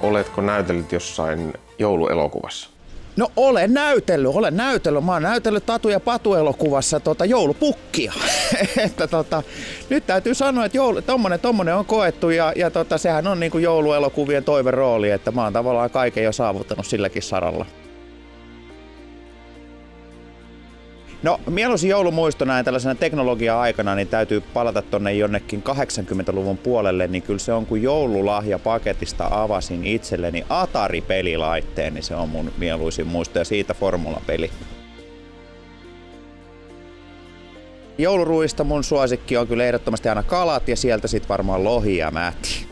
Oletko näytellyt jossain jouluelokuvassa? No olen näytellyt, olen näytellyt. Mä oon näytellyt Tatu ja Patu elokuvassa tota, joulupukkia. että tota, nyt täytyy sanoa, että joulu, tommonen, tommonen on koettu ja, ja tota, sehän on niinku jouluelokuvien toiverooli, että mä oon tavallaan kaiken jo saavuttanut silläkin saralla. No mieluisin joulumuisto näin tällaisena teknologia-aikana, niin täytyy palata tonne jonnekin 80-luvun puolelle, niin kyllä se on kun joululahja paketista avasin itselleni Atari-pelilaitteen, niin se on mun mieluisin muisto ja siitä formulapeli. Jouluruista mun suosikki on kyllä ehdottomasti aina kalat ja sieltä sitten varmaan lohi ja mäti.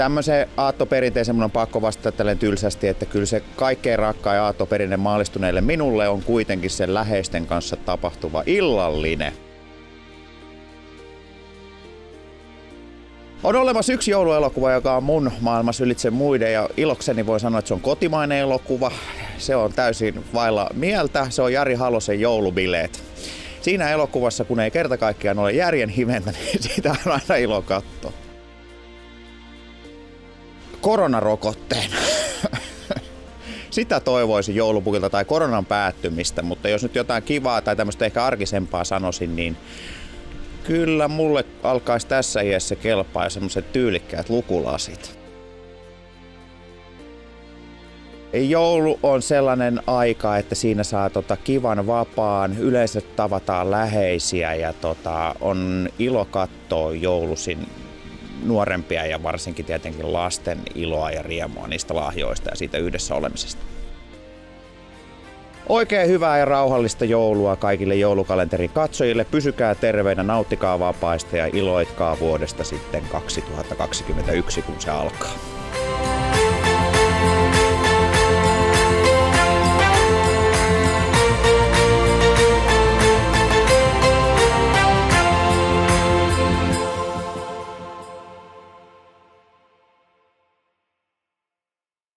Tämmöisen aattoperinteeseen mun on pakko vastata tälleen tylsästi, että kyllä se kaikkein rakkain aattoperinne maalistuneille minulle on kuitenkin sen läheisten kanssa tapahtuva illallinen. On olemassa yksi jouluelokuva, joka on mun maailmassa ylitse muiden ja ilokseni voi sanoa, että se on kotimainen elokuva. Se on täysin vailla mieltä. Se on Jari Halosen joulubileet. Siinä elokuvassa, kun ei kerta kaikkiaan ole järjen hiventä, niin siitä on aina ilo katsoa koronarokotteen. Sitä toivoisin joulupukilta tai koronan päättymistä, mutta jos nyt jotain kivaa tai tämmöistä ehkä arkisempaa sanoisin, niin kyllä mulle alkaisi tässä iässä kelpaa semmoiset tyylikkäät lukulasit. Joulu on sellainen aika, että siinä saa tota kivan vapaan, yleensä tavataan läheisiä ja tota, on ilo katsoa joulusin nuorempia ja varsinkin tietenkin lasten iloa ja riemua niistä lahjoista ja siitä yhdessä olemisesta. Oikein hyvää ja rauhallista joulua kaikille joulukalenterin katsojille. Pysykää terveinä, nauttikaa vapaista ja iloitkaa vuodesta sitten 2021, kun se alkaa.